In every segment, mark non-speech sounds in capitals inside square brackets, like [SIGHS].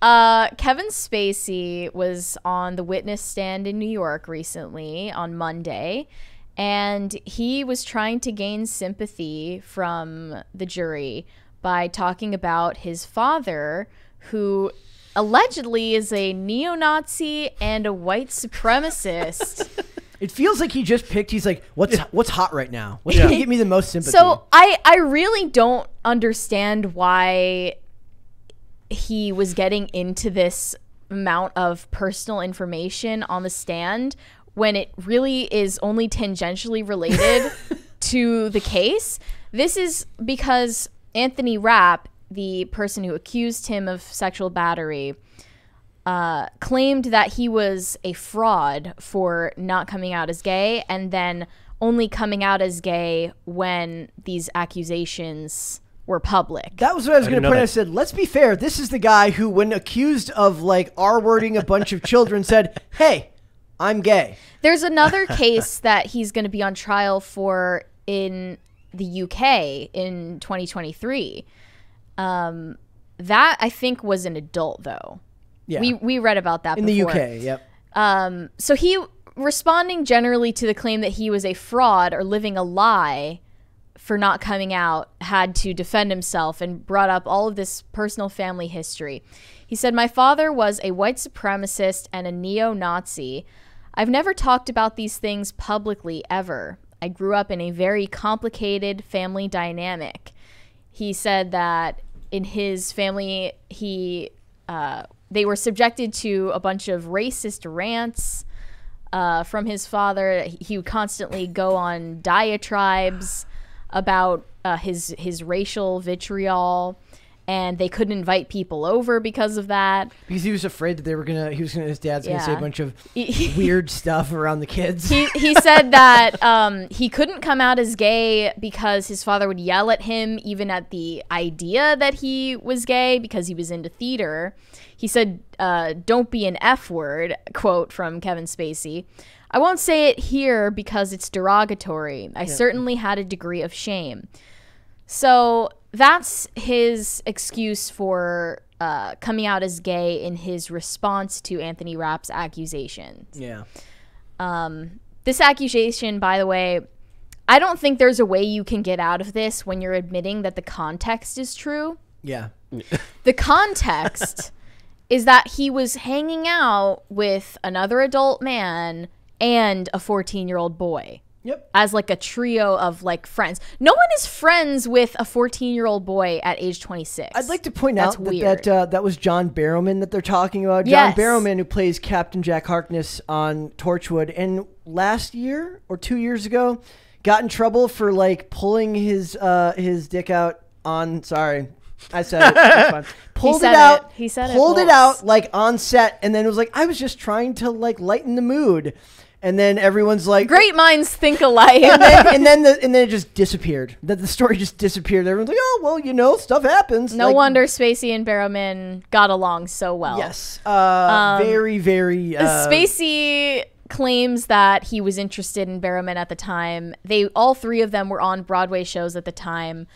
Uh, Kevin Spacey was on the witness stand in New York recently on Monday, and he was trying to gain sympathy from the jury by talking about his father, who allegedly is a neo Nazi and a white supremacist. [LAUGHS] It feels like he just picked. He's like, what's what's hot right now? What's gonna get me the most [LAUGHS] sympathy? So I I really don't understand why he was getting into this amount of personal information on the stand when it really is only tangentially related [LAUGHS] to the case. This is because Anthony Rapp, the person who accused him of sexual battery, uh, claimed that he was a fraud for not coming out as gay and then only coming out as gay when these accusations were public. That was what I was going to know point out. I said, let's be fair. This is the guy who, when accused of like R wording a bunch of children, said, hey, I'm gay. There's another [LAUGHS] case that he's going to be on trial for in the UK in 2023. Um, that I think was an adult though. Yeah. We we read about that in the. UK, yep. Um, so he responding generally to the claim that he was a fraud or living a lie for not coming out had to defend himself and brought up all of this personal family history. He said, "My father was a white supremacist and a neo-Nazi. I've never talked about these things publicly ever. I grew up in a very complicated family dynamic." He said that in his family, he uh, they were subjected to a bunch of racist rants uh, from his father. He would constantly go on diatribes about uh, his his racial vitriol, and they couldn't invite people over because of that. Because he was afraid that they were gonna. He was gonna. His dad's gonna say a bunch of [LAUGHS] weird stuff around the kids. He, he said that um, he couldn't come out as gay because his father would yell at him even at the idea that he was gay because he was into theater. He said, uh, "Don't be an f word." [LAUGHS] Quote from Kevin Spacey. I won't say it here because it's derogatory. I certainly had a degree of shame. So that's his excuse for uh, coming out as gay in his response to Anthony Rapp's accusations. yeah. Um, this accusation, by the way, I don't think there's a way you can get out of this when you're admitting that the context is true. Yeah. [LAUGHS] The context is that he was hanging out with another adult man and a 14 year old boy Yep. as like a trio of like friends. No one is friends with a 14 year old boy at age 26. I'd like to point That's out that weird. that, uh, that was John Barrowman that they're talking about. John Yes. Barrowman, who plays Captain Jack Harkness on Torchwood, and last year or two years ago, got in trouble for like pulling his uh, his dick out on. Sorry, I said it. [LAUGHS] Pulled said it out. it. He said it, Pulled it out like on set, and then it was like I was just trying to like lighten the mood, and then everyone's like, Great minds think alike. and then and then, the, [LAUGHS] and then it just disappeared. That the story just disappeared. Everyone's like, oh well, you know, stuff happens. no Like, wonder Spacey and Barrowman got along so well. Yes. Uh, very, very. Uh, Spacey claims that he was interested in Barrowman at the time. They all three of them were on Broadway shows at the time.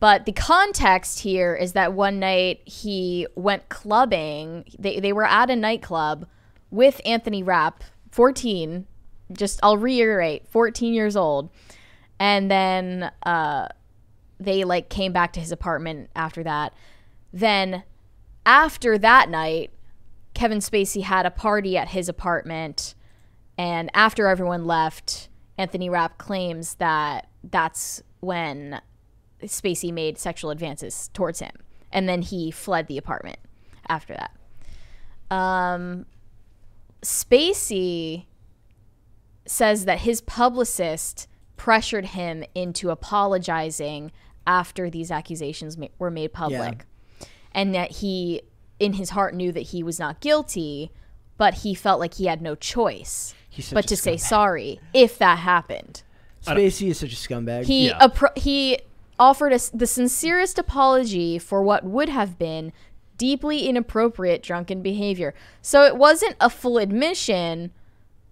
But the context here is that one night he went clubbing. They they were at a nightclub with Anthony Rapp, 14. Just I'll reiterate, 14 years old. And then uh they like came back to his apartment after that. Then after that night, Kevin Spacey had a party at his apartment, and after everyone left, Anthony Rapp claims that that's when Spacey made sexual advances towards him, and then he fled the apartment after that. Um, Spacey says that his publicist pressured him into apologizing after these accusations ma- were made public and that he in his heart knew that he was not guilty but he felt like he had no choice but to say sorry if that happened Spacey is such a scumbag. he Yeah. appro- he offered us the sincerest apology for what would have been deeply inappropriate drunken behavior so it wasn't a full admission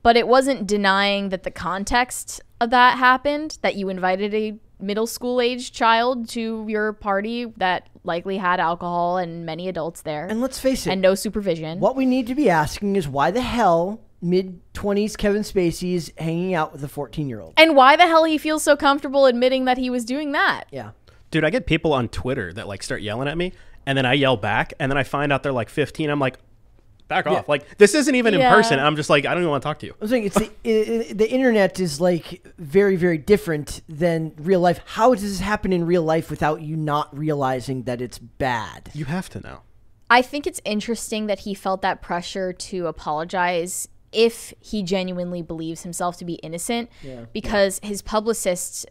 but it wasn't denying that the context of that happened that you invited a middle school age child to your party that likely had alcohol and many adults there And let's face it, and no supervision. what we need to be asking is why the hell mid 20s Kevin Spacey is hanging out with a 14 year old? And why the hell he feels so comfortable admitting that he was doing that? Yeah. Dude, I get people on Twitter that like start yelling at me, and then I yell back, and then I find out they're like 15. I'm like, back off. Like this isn't even Yeah. in person. I'm just like, I don't even want to talk to you. I'm saying it's the, [LAUGHS] i i the internet is like very, very different than real life. How does this happen in real life without you not realizing that it's bad? You have to know. I think it's interesting that he felt that pressure to apologize if he genuinely believes himself to be innocent Yeah. because his publicists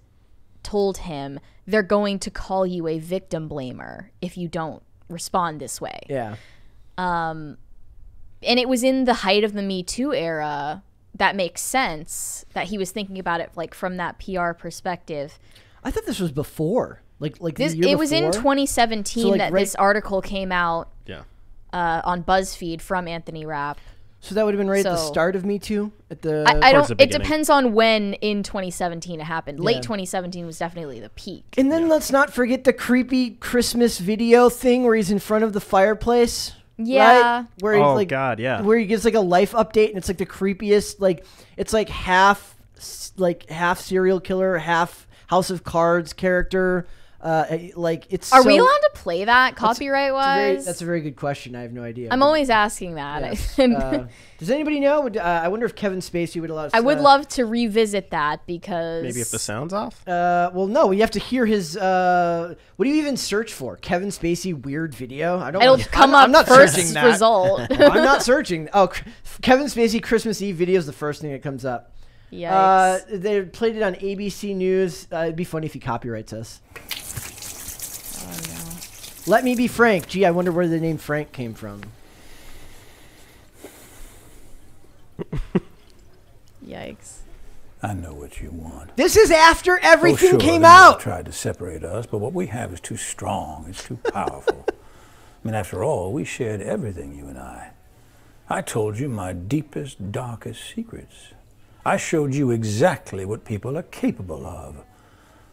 told him they're going to call you a victim blamer if you don't respond this way. Yeah. and it was in the height of the Me Too era that makes sense that he was thinking about it like from that PR perspective. I thought this was before. Like, like This the year it was in 2017 So, like, that right- this article came out Yeah. uh, on BuzzFeed from Anthony Rapp. So that would have been right at the start of Me Too. At the I, I don't. the It depends on when in 2017 it happened. Late Yeah. 2017 was definitely the peak. and then let's not forget the creepy Christmas video thing where he's in front of the fireplace. Yeah. Right? Where he's Oh, like, God, yeah. Where he gives like a life update, and it's like the creepiest. Like it's like half, like half serial killer, half House of Cards character. Uh, like it's. Are so, we allowed to play that copyright That's a, very, wise? that's a very good question. I have no idea. I'm always asking that. Yes. [LAUGHS] Uh, does anybody know? Would, uh, I wonder if Kevin Spacey would allow. us, I would uh, love to revisit that because Maybe if the sound's off. Uh, well, no, you have to hear his. Uh, what do you even search for? Kevin Spacey weird video. I don't. it'll I'm- come I'm, up not first searching that. result. [LAUGHS] I'm not searching. Oh, Kevin Spacey Christmas Eve video is the first thing that comes up. Yikes. Uh, they played it on ABC News. Uh, it'd be funny if he copyrights us. Let me be Frank. Gee, I wonder where the name Frank came from. Yikes. I know what you want. This is after Oh, everything sure, came they may have out. Tried to separate us, but what we have is too strong. It's too powerful. I mean, after all, we shared everything, you and I. I told you my deepest, darkest secrets. I showed you exactly what people are capable of.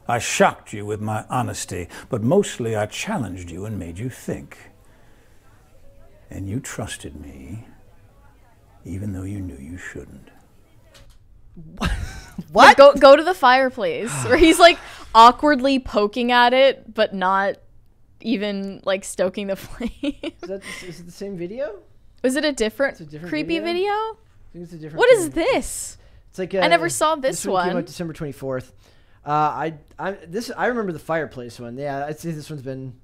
I shocked you with my honesty, but mostly I challenged you and made you think. And you trusted me, even though you knew you shouldn't. [LAUGHS] What? Go go to the fireplace [SIGHS] where he's like awkwardly poking at it, but not even like stoking the flame. Is, that, is it the same video? Is it a different, a different creepy video? video? I think it's a different. What is thing. this? It's like I never saw this Came one. came out December twenty fourth. Uh, I I this I remember the fireplace one. Yeah, I'd say this one's been.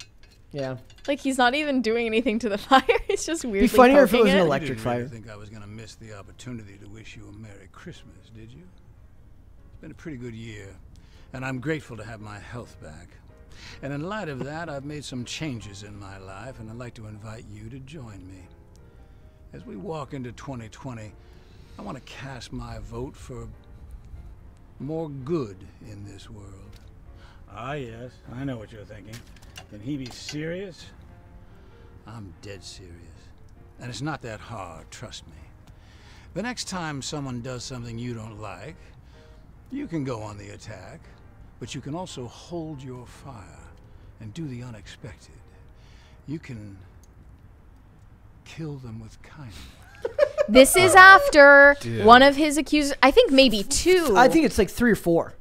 Yeah, Like he's not even doing anything to the [LAUGHS] fire. He's just weirdly. funnier if it poking was an it. elect- You Electric didn't really fire. think I was going to miss the opportunity to wish you a Merry Christmas, did you? It's been a pretty good year, and I'm grateful to have my health back. And in light of that, I've made some changes in my life, and I'd like to invite you to join me. As we walk into 2020, I want to cast my vote for more good in this world. Ah, yes. I know what you're thinking. Can he be serious? I'm dead serious. And it's not that hard, trust me. The next time someone does something you don't like, you can go on the attack, but you can also hold your fire and do the unexpected. You can kill them with kindness. This is after one of his accusers. I think maybe two. I think it's like three or four.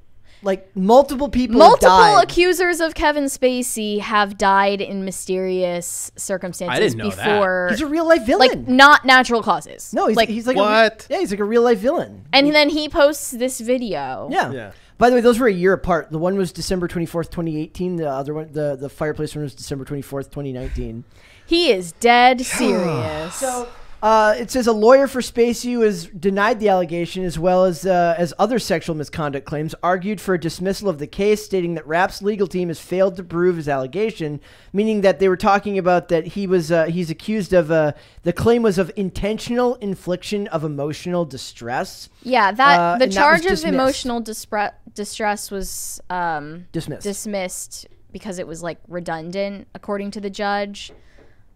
Like multiple people. multiple have died. accusers of Kevin Spacey have died in mysterious circumstances I didn't know that. before, He's a real life villain. like not natural causes. no, he's like like he's like A, What? yeah, he's like a real life villain. And then he posts this video. Yeah. Yeah. By the way, those were a year apart. The one was December twenty fourth, twenty eighteen. The other one, the the fireplace one, was December twenty fourth, twenty nineteen. He is dead serious. So uh, it says a lawyer for Spacey who has denied the allegation as well as uh, as other sexual misconduct claims, argued for a dismissal of the case, stating that Rapp's legal team has failed to prove his allegation, meaning that they were talking about that he was uh, he's accused of uh, the claim was of intentional infliction of emotional distress. yeah, that Uh, the and that charge of emotional dispre- distress was um, Dismissed. dismissed because it was like redundant, according to the judge.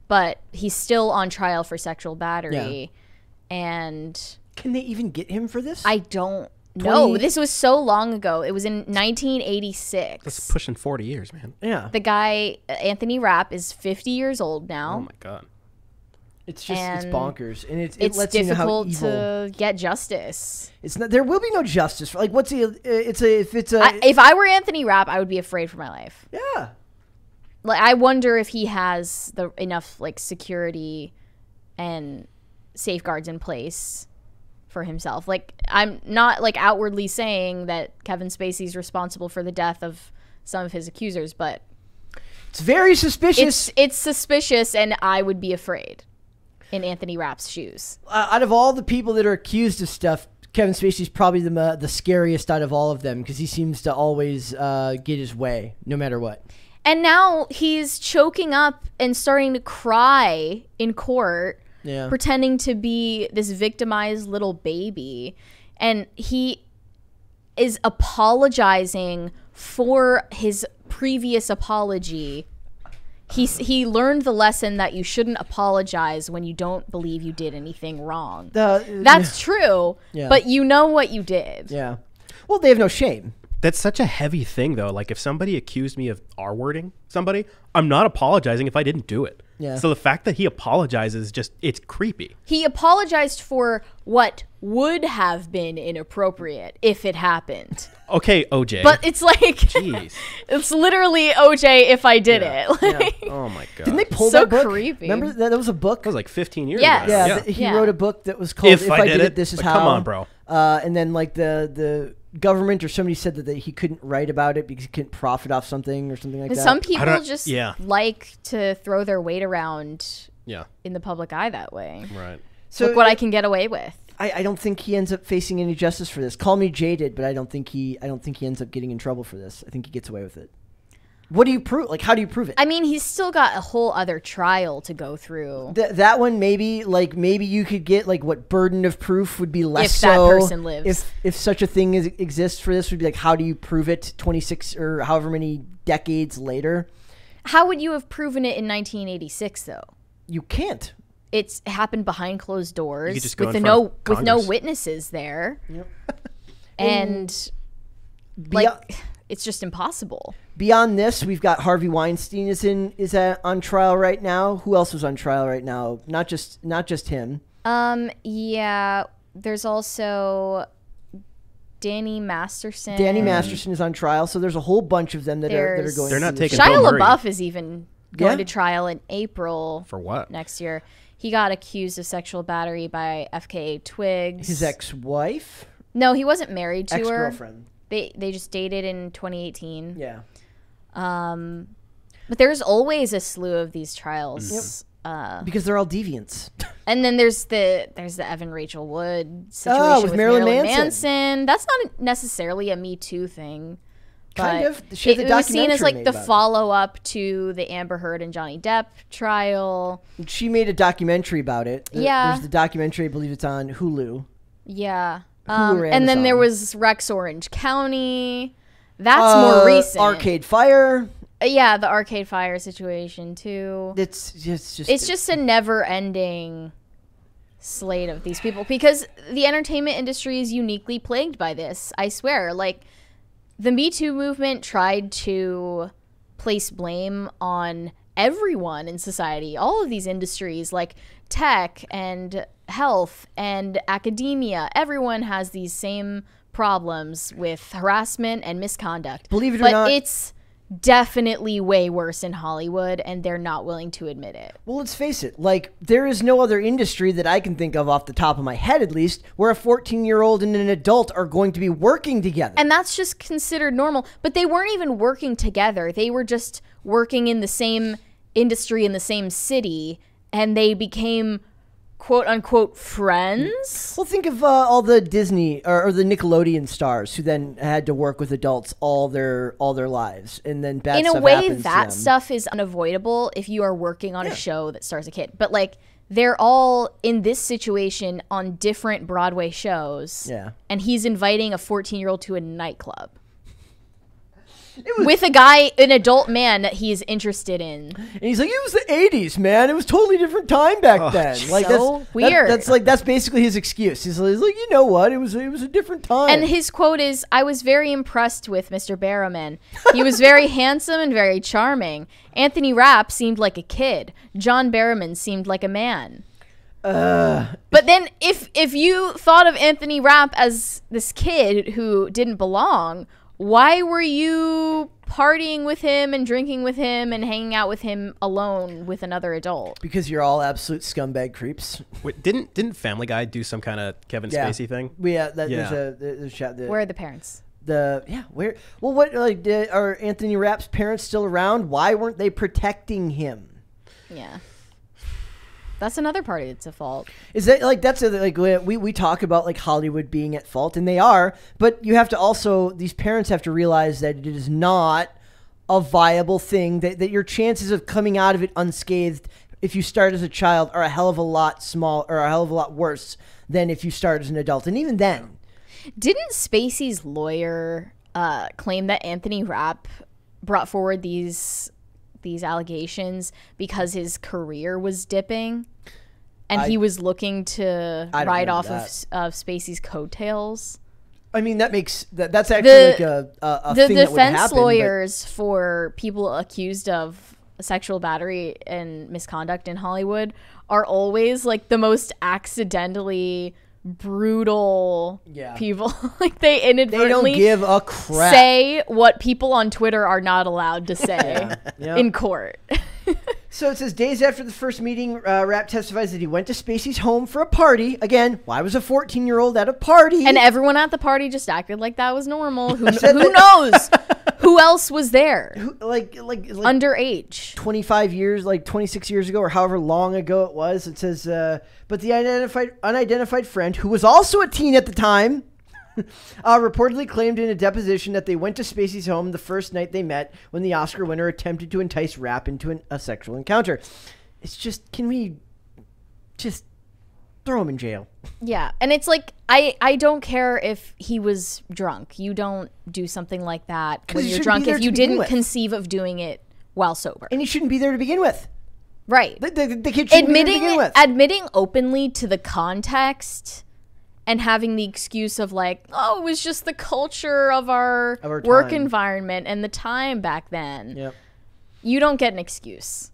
But he's still on trial for sexual battery, and Can they even get him for this? I don't No, 20 this was so long ago. It was in 1986. That's pushing 40 years, man. Yeah, the guy uh, Anthony Rapp is 50 years old now. Oh my god. it's just it's bonkers, and it's, it it's lets you know how difficult evil. to get justice. It's not. There will be no justice. For, Like, what's the? It's a. If it's a. I, if I were Anthony Rapp, I would be afraid for my life. yeah. Like I wonder if he has the enough like security and safeguards in place for himself. Like I'm not like outwardly saying that Kevin Spacey's responsible for the death of some of his accusers, but It's very suspicious. it's it's suspicious and I would be afraid in Anthony Rapp's shoes. uh, out of all the people that are accused of stuff, Kevin Spacey's probably the uh, the scariest out of all of them because he seems to always uh, get his way, no matter what. And now he's choking up and starting to cry in court, Yeah. pretending to be this victimized little baby. And he is apologizing for his previous apology. He's, he learned the lesson that you shouldn't apologize when you don't believe you did anything wrong. The- That's true, Yeah. but you know what you did. yeah. Well, they have no shame. That's such a heavy thing, though. Like, if somebody accused me of R wording somebody, I'm not apologizing if I didn't do it. Yeah. So the fact that he apologizes just, it's creepy. He apologized for what would have been inappropriate if it happened. Okay, OJ. But it's like Jeez. [LAUGHS] it's literally OJ if I did Yeah. it. Like, Oh my god. Didn't they pull So that book? creepy. Remember that, that was a book. That was like 15 years Yes. ago. yeah, Yeah. he wrote a book that was called If I Did It. This Is Like, How." come on, bro. Uh, and then like the the government or somebody said that they, he couldn't write about it because he couldn't profit off something or something like that. some people just yeah. like to throw their weight around Yeah. in the public eye that way. Right. so Look what I can get away with. I, I don't think he ends up facing any justice for this. Call me jaded, but I don't think he I don't think he ends up getting in trouble for this. I think he gets away with it. What do you prove? Like, how do you prove it? I mean, he's still got a whole other trial to go through. Th- that one maybe like maybe you could get like what burden of proof would be less If that so person lives. if if such a thing is, exists for this would be like how do you prove it 26 or however many decades later How would you have proven it in 1986 though? you can't It's happened behind closed doors just go with in front no of with no witnesses there. and [LAUGHS] like it's just impossible. Beyond this we've got Harvey Weinstein is in is at, on trial right now who else was on trial right now not just not just him Um yeah, there's also Danny Masterson. Danny Masterson is on trial so there's a whole bunch of them that are that are There's- going They're not taking- Shia Bill LaBeouf is even going Yeah? to trial in April For what? next year. He got accused of sexual battery by FKA Twigs. his ex-wife No, he wasn't married to her. ex-girlfriend They they just dated in 2018. yeah Um, but there's always a slew of these trials. Uh, because they're all deviants [LAUGHS] and then there's the there's the Evan Rachel Wood situation Oh, with with, Marilyn Marilyn, Manson. Manson. That's not necessarily a Me Too thing. Kind of. She it, the it was seen as like the follow up to the Amber Heard and Johnny Depp trial. She made a documentary about it. Yeah. There's the documentary, I believe it's on Hulu. Yeah. Um, and then there was Rex Orange County. That's Uh, more recent. Arcade Fire. Uh, yeah, the Arcade Fire situation too. It's it's just It's just a never-ending slate of these people because the entertainment industry is uniquely plagued by this. I swear, like the Me Too movement tried to place blame on everyone in society, all of these industries like tech and health and academia. Everyone has these same problems with harassment and misconduct. Believe it or not. but not- it's definitely way worse in Hollywood and they're not willing to admit it. Well, let's face it. Like there is no other industry that I can think of off the top of my head, at least, where a 14 year old and an adult are going to be working together. And that's just considered normal. But they weren't even working together. They were just working in the same industry in the same city and they became quote unquote friends. well, think of uh, all the Disney or, or the Nickelodeon stars who then had to work with adults all their all their lives, and then bad in a way that stuff is unavoidable if you are working on a show that stars a kid. But like they're all in this situation on different Broadway shows. Yeah. And he's inviting a 14 year old to a nightclub. With a guy, an adult man that he's interested in. And he's like, it was the '80s, man. It was totally different time back then. Like So that's weird. that- that's like that's basically his excuse. He's like, he's like, you know what? It was it was a different time. And his quote is I was very impressed with Mr. Barrowman. He was very [LAUGHS] handsome and very charming. Anthony Rapp seemed like a kid. John Barrowman seemed like a man. Uh, but then if if you thought of Anthony Rapp as this kid who didn't belong, why were you partying with him and drinking with him and hanging out with him alone with another adult? because you're all absolute scumbag creeps. Wait, didn't didn't Family Guy do some kind of Kevin Yeah. Spacey thing? Yeah, that, Yeah. there's a there's a. The, Where are the parents? the yeah where well what like did, are Anthony Rapp's parents still around? Why weren't they protecting him? Yeah. That's another party that's a fault. Is that like that's a, like we we talk about like Hollywood being at fault and they are, but you have to also these parents have to realize that it is not a viable thing that, that your chances of coming out of it unscathed if you start as a child are a hell of a lot small or a hell of a lot worse than if you start as an adult. And even then, Didn't Spacey's lawyer uh, claim that Anthony Rapp brought forward these these allegations because his career was dipping, and I- he was looking to ride off that. of, of Spacey's coattails? I mean that makes that, that's actually The- like a, a, a the thing that would defense happen, but- lawyers for people accused of sexual battery and misconduct in Hollywood are always like the most accidentally brutal Yeah. people. [LAUGHS] like they they inadvertently don't give a crap. say what people on Twitter are not allowed to say Yeah. [LAUGHS] in court. [LAUGHS] So it says days after the first meeting, uh, Rapp testifies that he went to Spacey's home for a party. Again, why was a 14 year old at a party? and everyone at the party just acted like that was normal. Who, who knows? Who else was there? Who- like like like Underage. 25 years, like 26 years ago, or however long ago it was. It says, uh, but the unidentified unidentified friend, who was also a teen at the time, [LAUGHS] uh, reportedly claimed in a deposition that they went to Spacey's home the first night they met when the Oscar winner attempted to entice Rapp into an, a sexual encounter. It's just, can we just throw him in jail? Yeah, and it's like I I don't care if he was drunk. You don't do something like that when you're drunk if you didn't with. conceive of doing it while sober. And he shouldn't be there to begin with. right. The, the, the kid shouldn't be there to admitting begin with. admitting openly to the context and having the excuse of like, oh, it was just the culture of our, Of our work environment and the time back then. Yep. You don't get an excuse.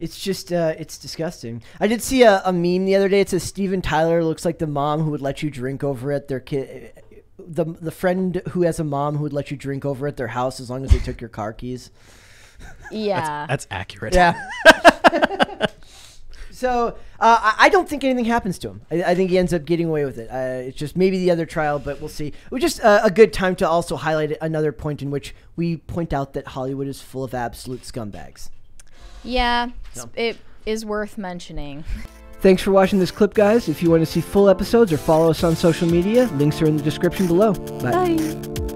It's just, uh, it's disgusting. I did see a, a meme the other day. It says Steven Tyler looks like the mom who would let you drink over at their kid. The, the friend who has a mom who would let you drink over at their house as long as they took your car keys. Yeah. That's accurate. Yeah. [LAUGHS] so uh, I, I don't think anything happens to him. I, I think he ends up getting away with it. Uh, it's just maybe the other trial, but we'll see. It was just uh, a good time to also highlight another point in which we point out that Hollywood is full of absolute scumbags. Yeah. It is worth mentioning. Thanks for watching this clip, guys. If you want to see full episodes or follow us on social media, links are in the description below. Bye. Bye.